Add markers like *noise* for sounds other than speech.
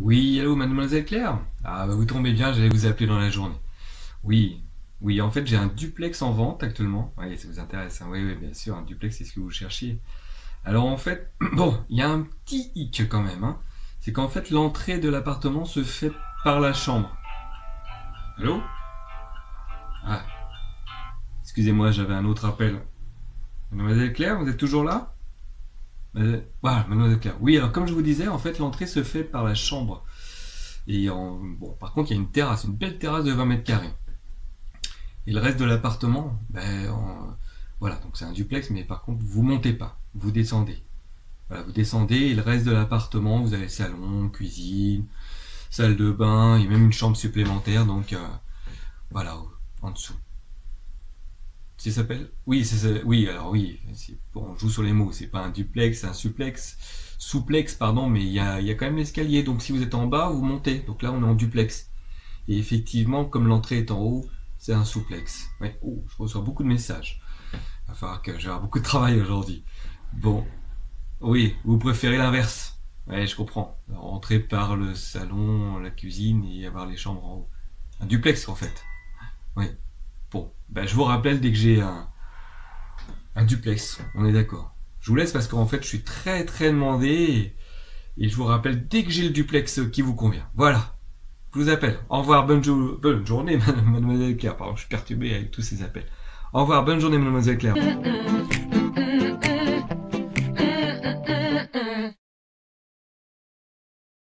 Oui, allô, mademoiselle Claire? Ah, bah vous tombez bien, j'allais vous appeler dans la journée. Oui, oui, en fait, j'ai un duplex en vente actuellement. Oui, ça vous intéresse, hein. Oui, oui, bien sûr, un duplex, c'est ce que vous cherchiez. Alors, en fait, *clears throat* bon, il y a un petit hic quand même, hein. C'est qu'en fait, l'entrée de l'appartement se fait par la chambre. Allô? Ah, excusez-moi, j'avais un autre appel. Mademoiselle Claire, vous êtes toujours là? Euh, Mademoiselle Claire. Oui, alors comme je vous disais, en fait, l'entrée se fait par la chambre. Et en, bon, par contre, il y a une terrasse, une belle terrasse de 20 mètres carrés. Et le reste de l'appartement, ben, voilà, donc c'est un duplex, mais par contre, vous montez pas, vous descendez. Voilà, vous descendez et le reste de l'appartement, vous avez salon, cuisine, salle de bain, a même une chambre supplémentaire, donc euh, voilà, en dessous. Ça s'appelle? Oui, oui, alors oui, on joue sur les mots, c'est pas un duplex, un suplex, souplex, pardon, mais il y a, y a quand même l'escalier, donc si vous êtes en bas, vous montez, donc là on est en duplex. Et effectivement, comme l'entrée est en haut, c'est un souplex. Ouais. Oh, je reçois beaucoup de messages. Il va falloir que j'ai beaucoup de travail aujourd'hui. Bon, oui, vous préférez l'inverse. Ouais, je comprends. Rentrer par le salon, la cuisine et avoir les chambres en haut. Un duplex en fait. Oui. Bon, ben, je vous rappelle dès que j'ai un, duplex, on est d'accord. Je vous laisse parce qu'en fait, je suis très très demandé et, je vous rappelle dès que j'ai le duplex qui vous convient. Voilà. Je vous appelle. Au revoir, bonne, bonne journée, *laughs* mademoiselle Claire. Pardon, je suis perturbé avec tous ces appels. Au revoir, bonne journée, mademoiselle Claire. *laughs*